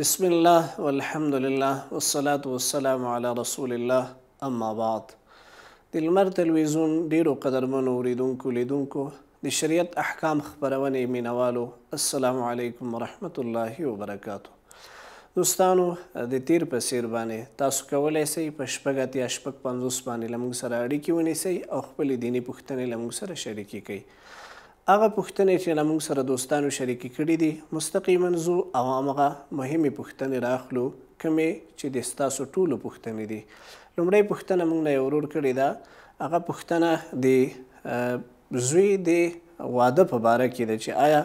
بسم الله والحمد لله والصلاة والسلام على رسول الله اما بعد د لمر تلویزیون ډیرو قدرمنو اوریدونکو لیدونکو د شریعت احکام خبرونې مینوالو السلام علیکم ورحمت الله وبرکاتو دوستانو د تیر په سیر باندې تاسو کولای شئ په شپږ اتیا شپږ پنځوس باندې لمونږ سره اړیکې ونیسئ او خپلې دیني پوښتنې لمونږ سره شریکې کړئ هغه پوښتنې چې له موږ سره دوستانو شریکې کړې دي، مستقیماً ځو او همغه مهمې پوښتنې را اخلو، کومې چې د ستاسو ټولو پوښتنې دي. لومړۍ پوښتنه موږ نه یو ورور کړې ده، هغه پوښتنه د زوی د واده په باره کې ده چې ایا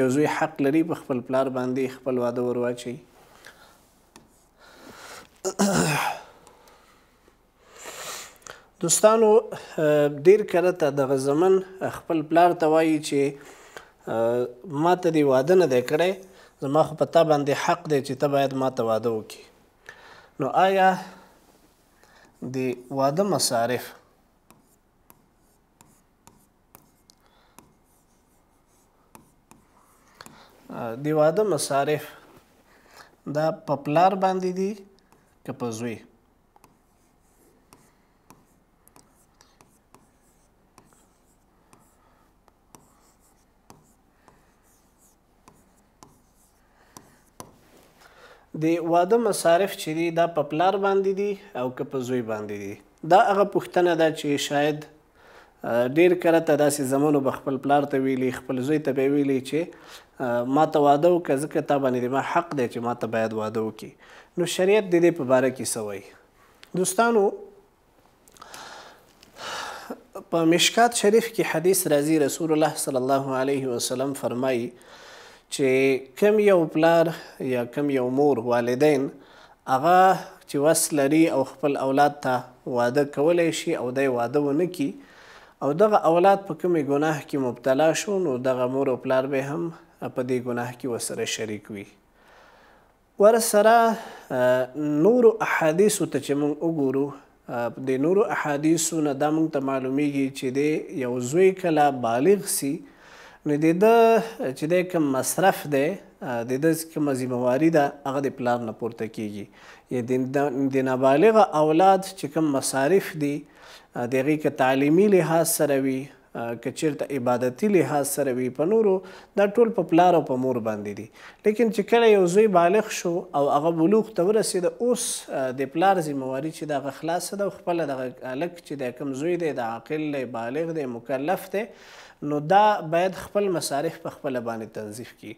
یو زوی حق لري په خپل پلار باندې خپل واده ور واچوي؟ دوستانو ډیر کله ته دغه زمن خپل پلار ته وایي چې ما ته دی واده نه دی کړی زما خو په تا باندې حق دی چې ته باید ما ته واده وکړي نو آیا د واده مصارف د واده مصارف دا په پلار باندې دي که په زوی د واده مصارف چې دي دا په پلار باندې دي او که په زوی باندې دي دا هغه پوښتنه ده چې شاید ډیر کره ته داسی زمنو به خپل پلار ته ویلی خپل زوی ته به ویلی چی ماته واده وکه ځکه تا باندی د ما حق دی چی ماته باید واده وکی نو شریعت ددی په باره کی څه وایی دوستانو په مشکات شریف کی حدیث راځی رسول الله صلی الله علیه وسلم فرمایی چې کم یو پلار یا کم یو مور والدین هغه چې وس لري او خپل اولاد ته واده کولی شي او دی واده ونه کړي او دغه اولاد په کومې ګناه کې مبتلا شو نو دغه مور او پلار به هم په دې ګناه کې ورسره شریک وي. ورسره نورو احادیثو ته چې موږ وګورو د نورو احادیثو نه دا موږ ته معلومیږي چې دی یو زوی کله بالغ سي نو د ده چې دی کوم مصرف دی د ده کومه ذمه واري ده هغه د پلار نه پورته کیږي یا د نابالغ اولاد چې کوم مصارف دي د هغې که تعلیمي لحاظ سره وي که چیرته عبادتی لحاظ سره وی په نورو دا ټول په پلار او په مور باندې دي لیکن چې کله یو زوی بالغ شو او هغه بلوغ ته ورسید اوس د پلار ذمہ واری چې دا غخلاص ده خپل دغه الک چې د کم زوی دی د عاقل دی بالغ دی مکلف دی نو دا باید خپل مصارف په خپل باندې تنظیف کی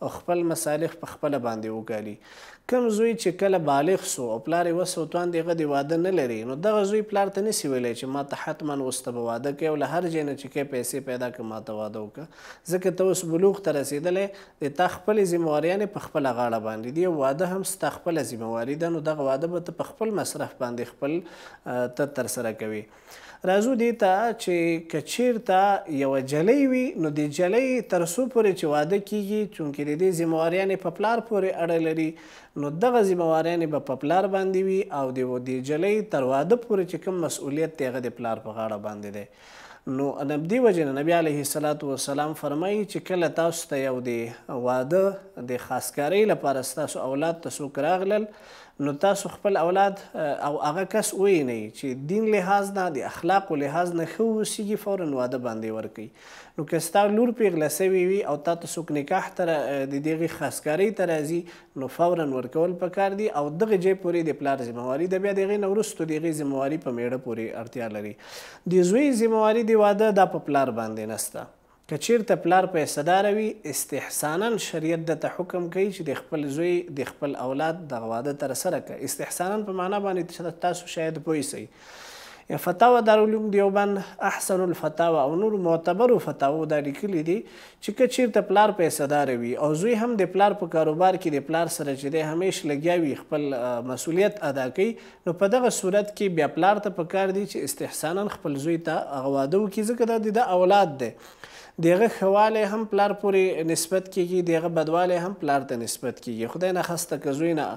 او خپل مصالح په خپله باندې وګالي. کوم زوی چې کله بالغ سو او پلار یې وس او توان د هغه د واده نه لري، نو دغه زوی پلار ته نه سي ویلای چې ما ته حتماً اوس ته به واده کوې او له هر جای نه چې کوې پیسې پیدا که ما ته واده وکړه، ځکه ته اوس بلوغ ته رسېدلی، د تا خپلې ذمه واریانې په خپله غاړه باندې دي او واده هم ستا خپله ذمه واري ده، نو دغه واده به ته په خپل مصرف باندې خپل ته ترسره کوې. راځو دې ته چې که چېرته یوه جلۍ وي نو د جلۍ تر څو پورې چې واده کېږي چونکې د دې ذمه واریانې په پلار پورې اړه لري نو دغه ذمه واریانې به په پلار باندې وي او د دې جلۍ تر واده پورې چې کوم مسئولیت دی هغه د پلار په غاړه باندې دی نو دې وجې نه نبي علیه الصلاة والسلام فرمایي چې کله تاسو ته یو د واده د خاصکارۍ لپاره ستاسو اولاد ته څوک راغلل نو تاسو خپل اولاد او هغه کس ووینئ چې دین لحاظ نه د اخلاقو لحاظ نه ښه واوسیږي فورا واده باندې یې ورکړئ نو که ستا لور پیغله سوې وي او تاته څوک نکاح ته د دغې خاصکارۍ ته راځي نو فورا ورکول پکار دي او دغه جې پورې د پلار ذمه واري ده بیا د هغې نه وروسته د هغې ذمه واري په میړه پورې اړتیا لري د زوی ذمه واري د واده دا په پلار باندې نسته که چیرته پلار پیسه دار وي استحساناً شریعت ده ته حکم کوي چې د خپل زوی د خپل اولاد دغه واده ترسره کړه استحساناً په معنی باندې چې تاسو شاید پوه سئ فتاوی دارالعلوم دیوبند احسن الفتاوی او نورو معتبرو فتاوو دا لیکلي دي چې که چیرته پلار پیسه دار وي او زوی هم د پلار په کاروبار کې د پلار سره چې دی همیش لګیا وي خپل مسولیت ادا کوي نو په دغه صورت کي بيا پلار ته په کار دي چي استحساناً خپل زوی ته هغه واده وکړي ځکه دا دده اولاد دی د هغه ښه والی هم پلار پوري نسبت کيږي د هغه بدوالی هم پلار ته نسبت کيږي خدای نه خاسته که زوی نه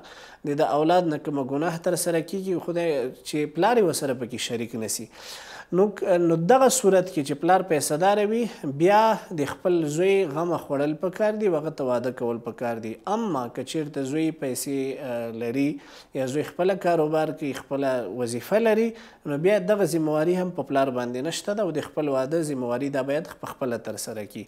دده اولاد نه کومه ګناه تر سره کيږي خدای چي پلار ورسره پکي شريک نه سي نو نو دغه صورت کي چي پلار پيسه دار وي بيا د خپل زوی غم خوړل په کار دي او هغه ته واده کول په کار دي اما که چيرته زوی پيسې لري یا زوی خپله کاروبار کوي خپله وظیفه لري نو بیا دغه ذمه واري هم په پلار باندې نشته ده او د خپل واده ذمه واري دا باید په خپله تر سره کړي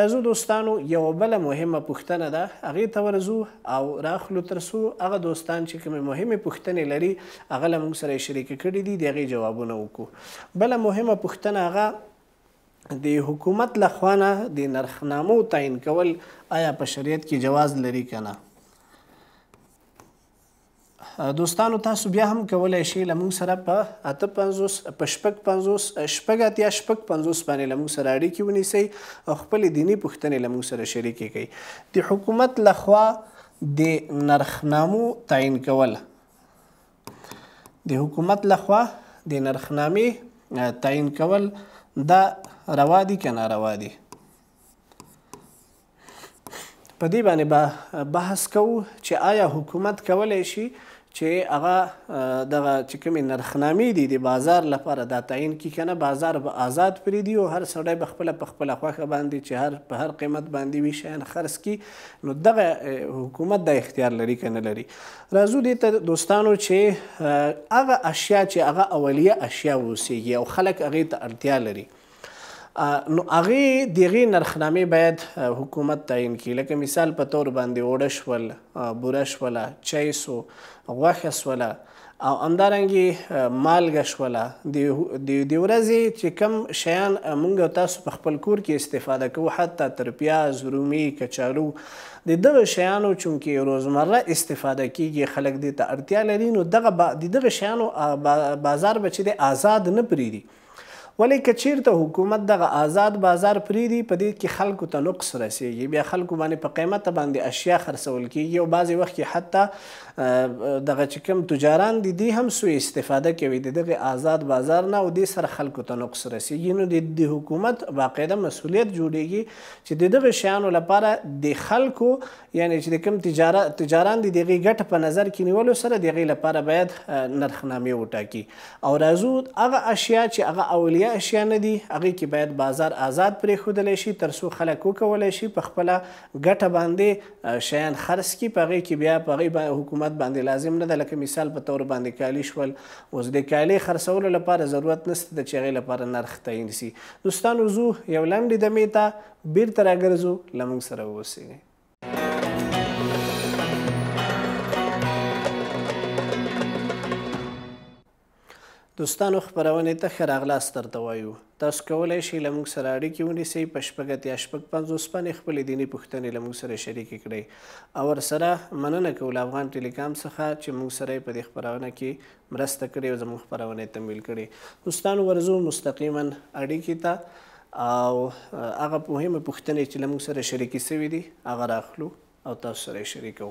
راځو دوستانو یوه بله مهمه پوښتنه ده هغې ته ورځو او راخلو تر څو هغه دوستان چې کومې مهمې پوښتنې لري هغه له موږ سره شریکې کړي دي د هغې جوابونه وکړو بله مهمه پوښتنه هغه د حکومت له خوا نه د نرخنامو تعین کول آیا په شریعت کې جواز لري که نه دوستانو تاسو بیا هم کولای شئ له موږ سره په اته پنځوس په شپږ پنځوس شپږ اتیا شپږ پنځوس باندې له موږ سره اړیکې ونیسئ او خپلې دیني پوښتنې له موږ سره شریکې کړئ د حکومت لخوا د نرخنامو تعین کول د حکومت لخوا د نرخنامې تعین کول دا روا دي که ناروا دي په دې باندې به بحث کوو چې آیا حکومت کولای شي چې هغه دغه چې کومې نرخنامې دي د بازار لپاره دا تعین کړي که نه بازار به آزاد پرېږدي او هر سړی به خپله په خپله خوښه باندې چې هر په هر قیمت باندې وي شیان خرڅ کړي نو دغه حکومت دا اختیار لري که نه لري راځو دې ته دوستانو چې هغه اشیا چې هغه اولیه اشیا اوسېږي او خلک هغې ته اړتیا لري نو هغه دغه نرخنامه باید حکومت تعیین کړي لکه مثال په تور باندې اوړه شول بوره شوله چای سو غوښه سوله او همدارنګه مالګه شوله د د ورځې چې کم شیان مونږ تاسو په خپل کور کې استفاده کوو حتی تر پیاز رومي کچالو د دغه شیانو چونکی روزمره استفاده کیږي خلک دې ته اړتیا لري نو دغه د دغه شیانو بازار به چې د آزاد نه پریدي ولې که چېرته حکومت دغه ازاد بازار پرېږدي، په دې کې خلکو ته نقص رسېږي، بیا خلکو باندې په قیمته باندې اشیا خرڅول کېږي او بعضې وخت کې حتی دغه چې کوم تجاران دي، دوی هم سوء استفاده کوي د دغه ازاد بازار نه او دې سره خلکو ته نقص رسېږي، نو د حکومت باقاعده مسوولیت جوړېږي چې د دغه شیانو لپاره د خلکو یعنې چې د کوم تجاران دي د هغې ګټه په نظر کې نیولو سره د هغې لپاره باید نرخنامې وټاکي. او راځو هغه اشیا چې هغه اولیه اشیا نه دي هغه کې باید بازار آزاد پریښودل شي تر څو خلک وکولای شي په خپله ګټه باندې شیان خرڅ کړي په هغه کې بیا په هغه حکومت باندې لازم نه ده لکه مثال په تور باندې کالي شول اوس د کالي خرڅولو لپاره ضرورت نشته د چې هغې لپاره نرخ تعین شي دوستانو زو یو لنډې دمې ته بیرته راګرځو له موږ سره اوسئ دوستانو خبرونه ته ښه راغلاست درته وایو تاسو کولی شئ له موږ سره اړیکې ونیسئ په شپږ اتیا شپږ پنځوس باندې خپلې دیني پوښتنې له موږ سره شریکې کړئ او ورسره مننه کوو له افغان ټیلیکام څخه چې موږ سره په دې خپرونه کې مرسته کړی او زموږ خپرونه یې تمویل کړی دوستانو ورځو مستقیما اړیکی ته او هغه مهمه پوښتنې چې لموږ سره شریکی سوي دي هغه راخلو او تاسو سره شریکو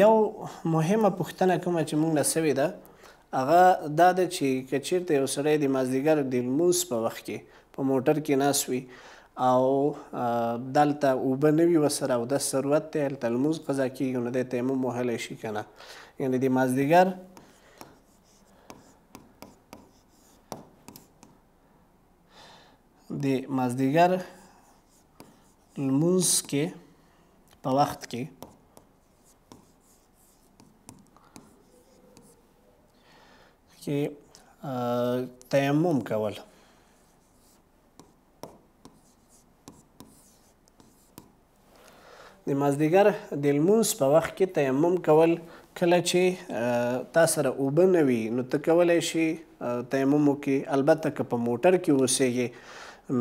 یو مهمه پوښتنه کومه چې موږ نه سوي ده هغه دا ده چې که چیرته یو سړی د مازدیګر د لمونځ په وخت کې په موټر کې ناست وي او دلته اوبه نه وي ورسره اودس ضرورت دی هلته لمونځ قضا کېږي نو دی تیمم وهلی شي که نه یعنې د مازدیګر د مازدیګر لمونځ کې په وخت کې کې تیمم کول د مازدیګر د لمونځ په وخت کې تیمم کول کله چې تا سره اوبه نه وي نو ته کولی شي تیمم وکړي البته که په موټر کې اوسېږي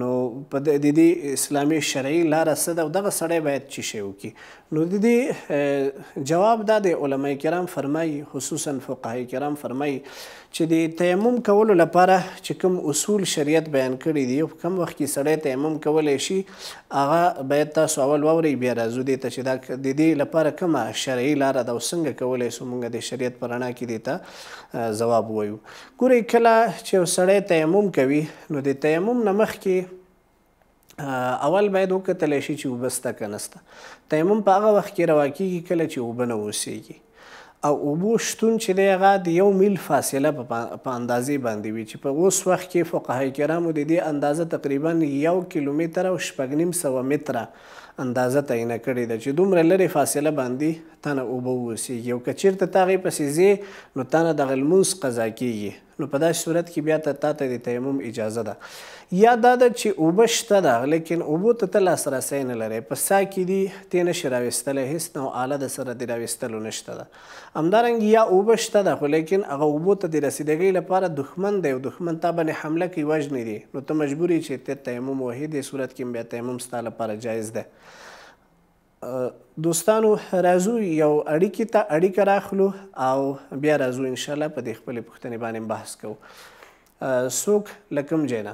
نو په د دې اسلامي شرعي لار څه ده او دغه سړی باید چی شی وکړي نو د دې جواب دا دی علما کرام فرمایي خصوصا فقهای کرام فرمایي چې د تیمم کولو لپاره چې کوم اصول شریعت بیان کړي دي په کوم وخت کې سړی تیمم کولی شي هغه باید تاسو اول واورئ بیا راځو دې ته چې دا د دې لپاره کومه شرعي لاره ده او څنګه کولی شو موږ د شریعت په رڼا کې دې ته ځواب ووایو ګورئ کله چې یو سړی تیمم کوي نو د تیمم نه مخکې اول باید وکتل شي چې اوبه سته که نسته تیمم په هغه وخت کې روا کیږي کله چې اوبه نه اوسیږي او اوبو شتون چې دی هغه د یو میل فاصله په په اندازې باندې وي چې په اوس وخت کې فقهای کرامو د دې اندازه تقریبا یو کیلومتر او شپږ نیم سوه متره اندازه تعینه کړې ده چې دومره لرې فاصله باندې تا نه اوبه ووسېږي او که چېرته تا هغې پسې ځې نو تا نه دغه لمونځ قضا کېږي نو په داسې صورت کې بیا ته تا ته د تیمم اجازه ده یا دا ده چې اوبه شته ده لیکن اوبو ته ته لاسرسی نه لرې په سا کې دي تې نه شې راویستلی هېڅ نو آله د سره د راویستلو نشته ده همدارنګ یا اوبه شته ده خو لیکن هغه اوبو ته د رسیدګۍ لپاره دښمن دی او دښمن تا باندې حمله کوي وژني دې نو ته مجبور یې چې ته تیمم وهې دې صورت کې هم بیا تیمم ستا لپاره جایز دی دوستانو راځو یو اړیکې ته اړیکه راخلو او بیا راځو ان شاء الله په دې خپلې پوښتنې باندې بحث کوو څوک لکم جینا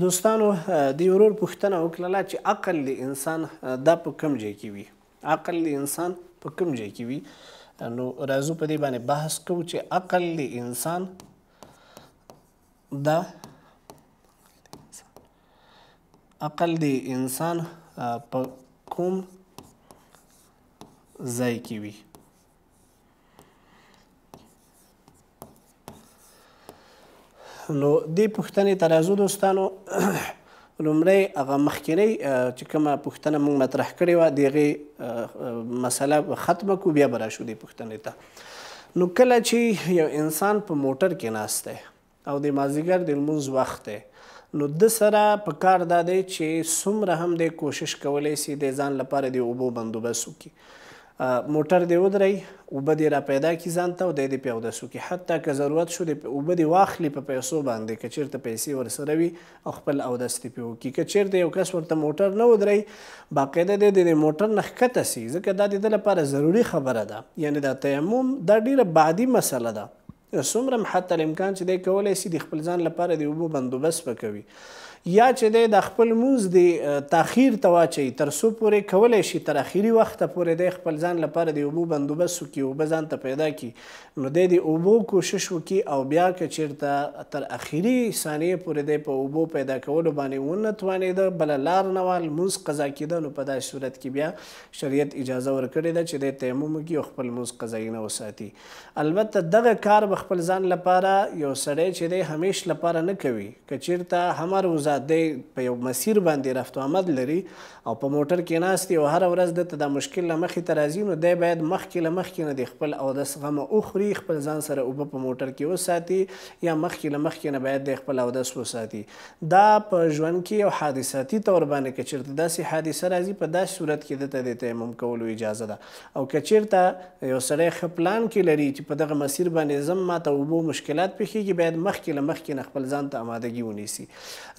دوستانو د یو ورور پوښتنه وکړله چې عقل د انسان دا په کوم ځای کې وي عقل د انسان په کوم ځای کې وي نو راځو په دې باندې بحث کوو چې عقل د انسان دا عقل د انسان په کوم ځای کې وي نو دې پوښتنې ته راځو دوستانو لومړی هغه مخکینی چې کومه پوښتنه موږ مطرح کړې وه د هغې مسله ختمه کړو بیا به راشو دې پوښتنې ته نو کله چې یو انسان په موټر کې ناست دی او د مازیګر د لمونځ وخت دی نو ده سره په کار دا دی چې څومره هم دی کوشش کولی سي د ځان لپاره د اوبو بندوبست وکړي موټر دی ودري اوبه دی را پیدا کی ځان ته او دی دی په اودس وکړي حتی که ضرورت شو د اوبه دی واخلي په پیسو باندې که چیرته پیسې ورسره وي او خپل اودس دی په وکړي که چیرته یو کس ورته موټر نه ودري باقاعده دی د موټر نه ښکته سي ځکه دا د ده لپاره ضروري خبره ده یعنی دا تیمم دا ډیره بعدي مسله ده تر څومره هم حتی الامکان چې دی کولای شي د خپل ځان لپاره د اوبو بندوبست به کوي یا چې دی دا خپل مونځ د تاخیر ته واچوي تر څو پورې کولی شي تر اخري وخته پورې دی خپل ځان لپاره د اوبو بندوبست وکړي اوبه ځان ته پیدا کړي نو دی د اوبو کوشش وکړي او بیا که چېرته تر اخري ثانیې پورې دی په اوبو پیدا کولو باندې ونه توانېده بله لار نه وه لمونځ قضا کېده نو په داسې صورت کې بیا شریعت اجازه ورکړې ده چې دی تیمم وکړي او خپل لمونځ قضایي نه وساتي البته دغه کار به خپل ځان لپاره یو سړی چې دی همیش لپاره نه کوي که چیرته همر وزا دی په یو مسیر باندې رفت و آمد لري او په موټر کې ناست او هر ورځ دته دا مشکل له مخې ته راځي نو دی باید مخکې له مخکې نه دی خپل اودس غمه وخوري خپل ځان سره اوبه په موټر کې وساتي یا مخکې له مخکې نه باید دی خپل اودس وساتي دا په ژوند کې یو حادثاتي تور باندې که چیرته داسې حادثه راځي په داسې صورت کې دته د تیمم کولو اجازه ده او که چیرته یو سړی ښه پلان کې لري چې په دغه مسیر باندې ځم ماته اوبو مشکلات پیښیږي باید مخکې له مخکې نه خپل ځان ته امادګي ونیسي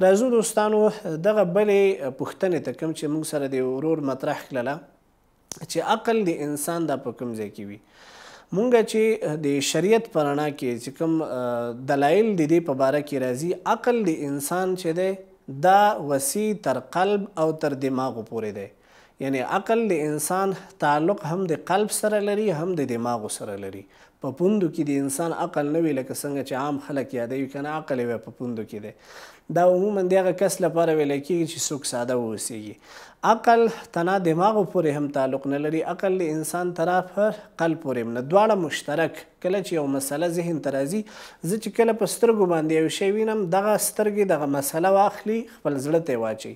راځو دوستانو دغه بلې پوښتنې ته کوم چې موږ سره د ورور مطرح کړله چې عقل د انسان دا په کوم ځای کې وي مونږ چې د شریعت په رڼا کې چې کوم دلایل د دې په باره کې راځي عقل د انسان چې دی دا وسیع تر قلب او تر دماغو پورې دی یعنې عقل د انسان تعلق هم د قلب سره لري هم د دماغو سره لري په پوندو کې د انسان عقل نه وي لکه څنګه چې عام خلک یادوي که نه عقل یې په پوندو کې دی دا عموما د هغه کس لپاره ویل کېږي چې څوک ساده واوسېږي عقل تنا دماغو پورې هم تعلق نه لري عقل د انسان ترا پر قلب پورې هم نه دواړه مشترک کله چې یو مسله ذهن ته راځي زه چې کله په سترګو باندې یو شی وینم دغه سترګې دغه مسله واخلي خپل زړه ته یې واچوي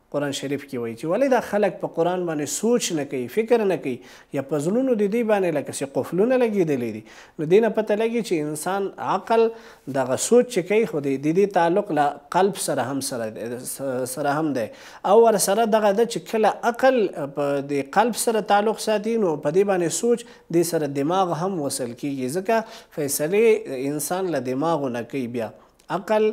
قرآن شريف کې وايي چې ولې دا خلک په قرآن باندې سوچ نه کوي، فکر نه کوي يا په زړونو د دوی باندې لکه چې قفلونه لګېدلي دي. نو دې نه پته لګي چې انسان عقل دغه سوچ چې کوي خو د دې تعلق له قلب سره هم سره سره هم دی او ورسره دغه ده چې کله عقل په د قلب سره تعلق ساتي نو په دې باندې سوچ دې سره دماغ هم وصل کېږي ځکه فيصلې انسان له دماغو نه کوي بيا عقل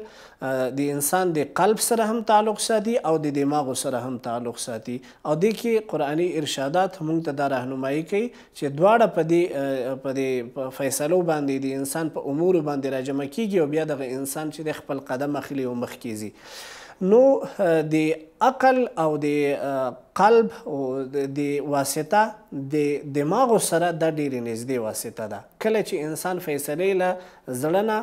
د انسان د قلب سره هم تعلق ساتي او د دماغو سره هم تعلق ساتي او دې کې قرآني ارشادات موږ ته دا راهنمایي کوي چې دواړه په دې په دې فیصلو باندې د انسان په امور باندې راجمع کیږي او بیا دغه انسان چې د خپل قدم اخلي او مخ کیږي نو د عقل او د قلب او د واسطه د دماغ سره د ډېرې نږدې واسطه ده کله چې انسان فیصله له زړه نه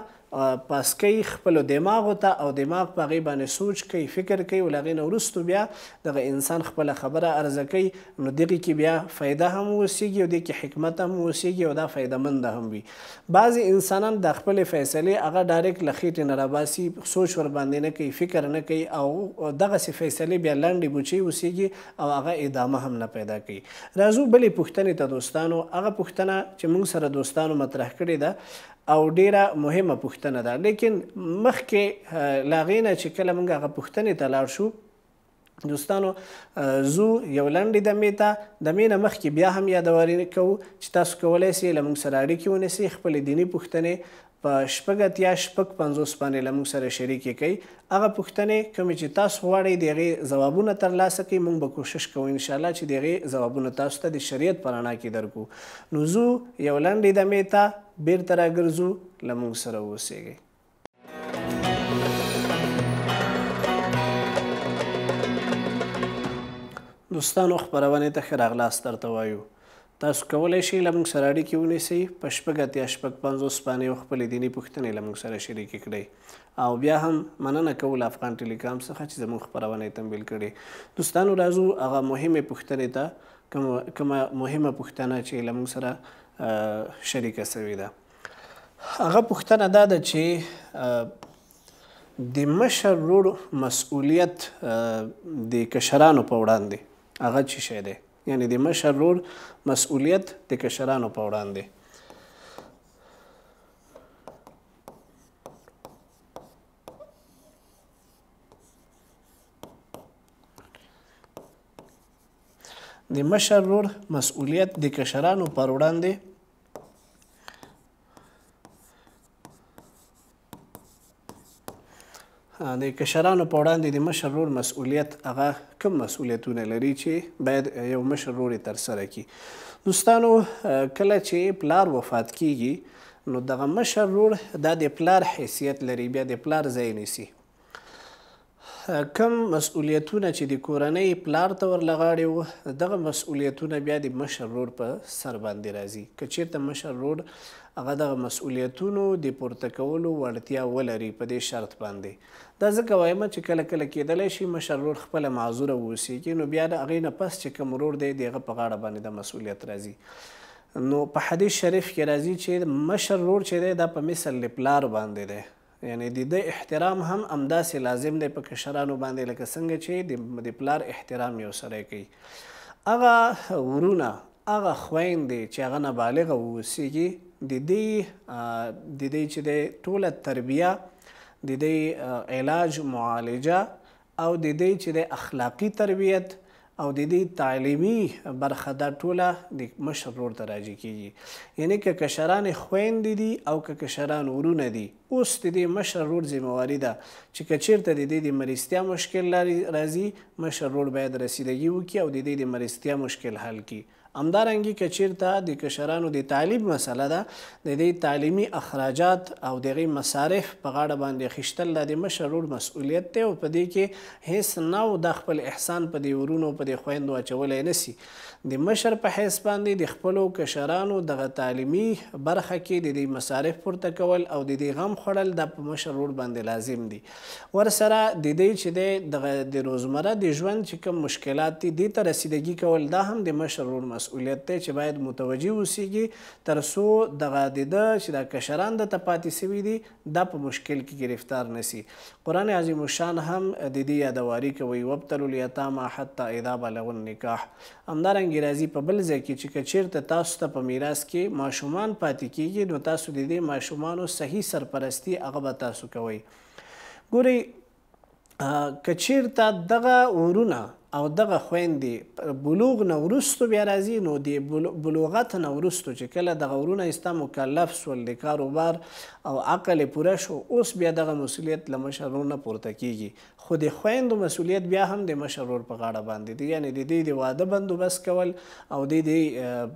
پاس کئ خپلو دماغو ته او دماغ په هغې باندې سوچ کئ فکر کئ ول هغې نه وروستو بيا دغه انسان خپله خبره عرضه کئ نو دغې کې بيا فائده هم اوسيږي او دې کې حکمت هم اوسيږي او دا فائده منده هم وي بعضې انسانان دا خپلې فيصلې هغه ډائريکټ له خيټې نه راباسي سوچ ورباندې نه کئ فکر نه کئ او دغسې فيصلې بيا لنډې بوچې اوسيږي او هغه ادامه هم نه پيدا کئ راځو بلې پوښتنې ته دوستانو هغه پوښتنه چې مونږ سره دوستانو مطرح کړې ده او ډیره مهمه پوښتنه ده لیکن مخکې له هغې نه چې کله موږ هغه پوښتنې ته لاړ شو دوستانو زو یو لنډې دمې ته دمې نه مخکې بیا هم یادواري کوو چې تاسو کولی سئ له موږ سره اړیکې ونیسئ خپلې دیني پوښتنې په شپږ اتیا شپږ پنځوس باندې له موږ سره شریکې کړئ هغه پوښتنې کومې چې تاسو غواړئ د هغې ځوابونه تر لاسه کړئ موږ به کوشش کوو ان شاءالله چې د هغې ځوابونه تاسو ته د شریعت په رڼا کې درکړو نو ځو یو لنډې دمې ته بیرته راګرځو له موږ سره اوسیږئ. دوستانو خپرونې ته ښه راغلاست درته وایو. تاسو کولی شئ له موږ سره اړیکې ونیسئ، په شپږ اتیا شپږ پنځوس باندې او خپلې دیني پوښتنې له موږ سره شریکې کړئ. او بیا هم مننه کوو له افغان ټیلیګرام څخه چې زموږ خپرونه یې تمویل کړې. دوستانو راځو هغه مهمې پوښتنې ته کوم کومه مهمه پوښتنه چې له موږ سره شریکه شوې ده. هغه پوښتنه دا ده چې د مشر ورور مسؤلیت د کشرانو په وړاندې هغه څه شی دی؟ یعنی د مشر رور مسئولیت د کشرانو په وړاندې د مشر رور مسئولیت د کشرانو پر وړاندې د کشرانو په وړاندې د مشر رور مسؤلیت هغه کم مسؤلیتونه لري چې باید یو مشر رور ترسره کړي دوستانو کله چې پلار وفات کیږي نو دغه مشر رور دا د پلار حیثیت لري بیا د پلار ځای نیسي کوم مسؤلیتونه چې د کورنۍ پلار ته ورله غاړې وو، دغه مسؤلیتونه بیا د مشر ورور په سر باندې راځي. که چېرته مشر ورور هغه دغه مسؤلیتونو د پورته کولو وړتیا ولري، په دې شرط باندې، دا ځکه وایم چې کله کله کېدلای شي مشر ورور خپله معذور واوسېږي، نو بیا د هغې نه پس چې کوم ورور دی، د هغه په غاړه باندې دا مسؤلیت راځي. نو په حدیث شریف کې راځي چې مشر ورور چې دی، دا په مثل د پلار باندې دی. یعنې د ده احترام هم همداسې لازم دی په کشرانو باندې لکه څنګه چې د پلار احترام یو سړی کوي. هغه ورونه، هغه خویندې چې هغه نابالغه واوسېږي د دوی د دوی چې دی ټوله تربیه، د دوی علاج، معالجه او د دې چې د اخلاقي تربیت او د دې تعلیمي برخه دا ټوله د مشر ورور ته راجع کېږي. یعنې که کشرانې خویندې دي او که کشران ورونه دي، اوس د دې مشر ورور ذمه واري ده چې که چېرته د دې د مرستیا مشکل راځي، مشر ورور باید رسیدګي وکړي او د دې د مرستیا مشکل حل کړي. همدارنګه که چیرته د کشرانو د تعلیم مسله ده د دې تعلیمي اخراجات او د هغې مصارف په غاړه باندې اخیشتل دا د مشر ورور مسؤلیت دی او په دې کې هیڅ نوع دا خپل احسان په دې ورونو او په دې خویندو اچولای نه سي د مشر په حیث باندې د خپلو کشرانو دغه تعلیمي برخه کې د دې مصارف پورته کول او د دې غم خوړل دا په مشر ورور باندې لازم دي. ورسره د دې چې دی دغه د روزمره د ژوند چې کوم مشکلات دي دې ته رسیدګي کول دا هم د مشر ورور مسؤلیت دی چې باید متوجه اوسیږي تر څو دغه د ده چې دا کشران ده ته پاتې شوي دي دا په مشکل کې ګرفتار نه شي قرآن عظیم الشان هم د دې یادواري کوي وابتلو الیتامی حتی اذا بلغو النکاح همدارنګه راځي په بل ځای کې چې که چېرته تاسو ته په میراث کې ماشومان پاتې کېږي نو تاسو د دې ماشومانو صحیح سرپرستي هغه به تاسو کوئ. ګورئ که چېرته دغه ورونه او دغه خویندې بلوغ نه وروسته بیا راځي نو د بلوغت نه وروسته چې کله دغه ورونه ایسته مکلف سول د کاروبار او عقل یې پوره شو اوس بیا دغه مسولیت له مشر ورور نه پورته کېږي خو د خویندو مسولیت بیا هم د مشر ورور په غاړه باندې دی یعنې د دوی د واده بندوبست کول او دی دی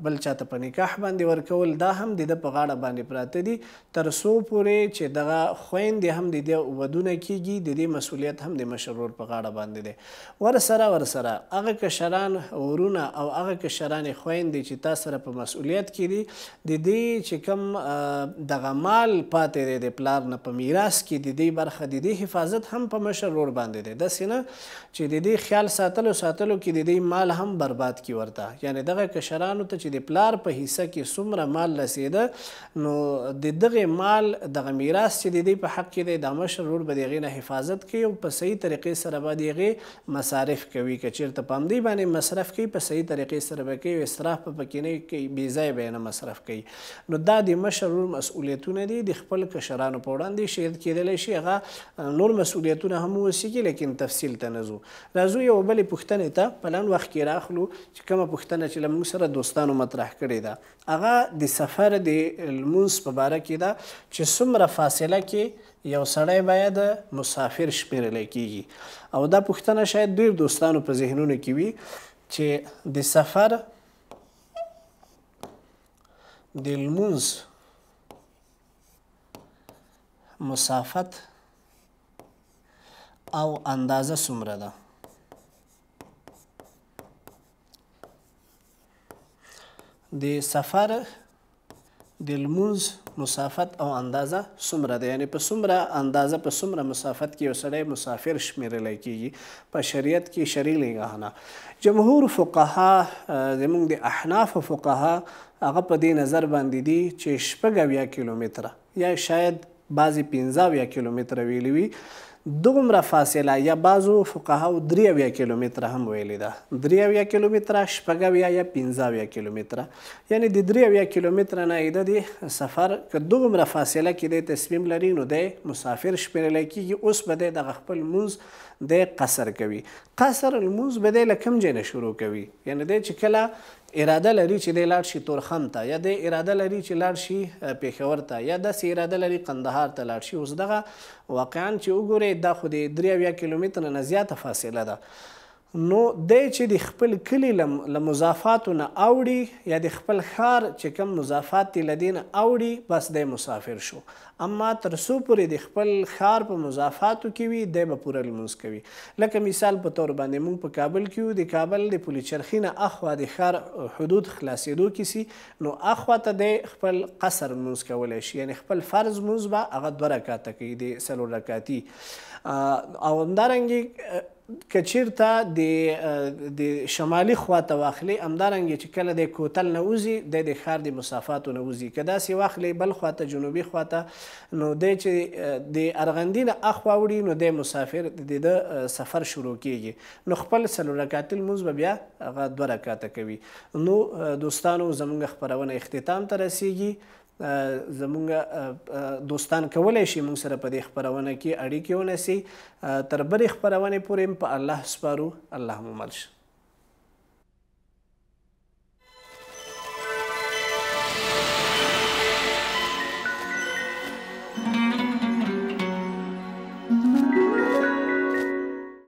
بل چاته په نکاح باندې ورکول دا هم د ده په غاړه باندې پراته دي تر څو پورې چې دغه خویندې هم د ده ودونه کیږي د دې مسولیت هم د مشر ورور په غاړه باندې دی ورسره ورسره هغه کشران ورونه او هغه کشرانې خویندې چې تا سره په مسولیت کې دي د دې چې کوم دغه مال پاتې دی د پلار نه په میراث کې د دې برخه د دې حفاظت هم په مشر ورور باندې دی داسې نه چې د دې خیال ساتلو ساتلو کې د دې مال هم برباد کی ورته یعنی دغه کشرانو ته چې د پلار په حصہ کې څومره مال رسیده نو د دغه مال دغه میراث چې د دې په حق کې دی د مشر ورور به دغه نه حفاظت کوي او په صحیح طریقې سره به دغه مصارف کوي که چیرته په همدی باندی مصرف کوي په صحیح طریقی سره به کوي او اسراف به پکې نه کوي بی ځایه به یې نه مصرف کوي نو دا د مشر ورور مسؤلیتونه دي د خپل کشرانو په وړاندی شید کیدلی شي هغه نور مسؤلیتونه هم وسیږي لیکن تفصیل ته نه ځو راځو یو بلې پوښتنې ته په لنډ وخت کې راخلو چې کومه پوښتنه چې له موږ سره دوستانو مطرح کړې ده هغه د سفر د لمونځ په باره کې ده چې څومره فاصله کې یو سړی باید مسافر شمیرلی کیږي او دا پوښتنه شاید ډیر دوستانو په ذهنونو کې وي چې د سفر د لمونځ مسافت او اندازه څومره ده د سفر د لمونځ مسافت او اندازه څومره ده یعنی په څومره اندازه په څومره مسافت کې یو سړی مسافر شمیرل کیږي په شریعت کې شرعي لګهانه جمهور فقها زموږ د احناف فقها هغه په دې نظر باندې دي چې شپږ اویا کیلومتره یا شاید بعضی پنځه اویا کیلومتره ویلی وی دومره فاصله یا بعضو فقهاو دری اویا کیلومتره هم ویلی ده دری اویا کیلومتره شپږ اویا یا پنځه اویا کیلومتره یعنی د دری اویا کیلومتره نه ایده دی سفر که دومره فاصله کې دی تصمیم لري نو دی مسافر شمیرلی کیږي اوس به دی دغه خپل مونز دی قصر کوي قصر المونز به دی له کوم ځای نه شروع کوي یعنی دی چې کله اراده لري چې دی لاړ شي تورخم ته یا دی اراده لري چې لاړ شي پېښور ته یا داسې اراده لري قندهار ته لاړ شي اوس دغه واقعا چې وګورئ دا خو د درې اویا کیلومتره نه زیاته فاصله ده نو دی چې د خپل کلي له مضافاتو نه اوړي یا د خپل ښار چې کوم مضافات دي له دې نه اوړي بس دی مسافر شو اما تر څو پورې د خپل ښار په مضافاتو کې وي دی به پوره لمونځ کوي. لکه مثال په طور باندې مونږ په کابل کې یو د کابل د پل چرخي نه اخوا د ښار حدود خلاصیدو کې سي نو اخوا ته دی خپل قصر لمونځ کولای شي یعنې خپل فرض لمونځ به هغه دوه رکعته کوي د څلور رکعتي او همدارنګه که چیرته د د شمالي خوا ته واخلې همدارنګ یې چې کله دی کوتل نه وځي دی د ښار د مسافاتو نه وځي که داسې واخلې بل خوا ته جنوبي خوا ته نو دی چې د ارغندي نه اخوا وړي نو دی مسافر د ده سفر شروع کېږي نو خپل څلور رکعتي لمونځ به بیا هغه دوه رکعته کوي نو دوستانو زمونږ خپرونه اختتام ته رسېږي زمونږ دوستان کولای شي مونږ سره په دې خپرونه کې اړیکې ونیسي تر بلې خپرونې پورې په الله سپارو الله مو مل شه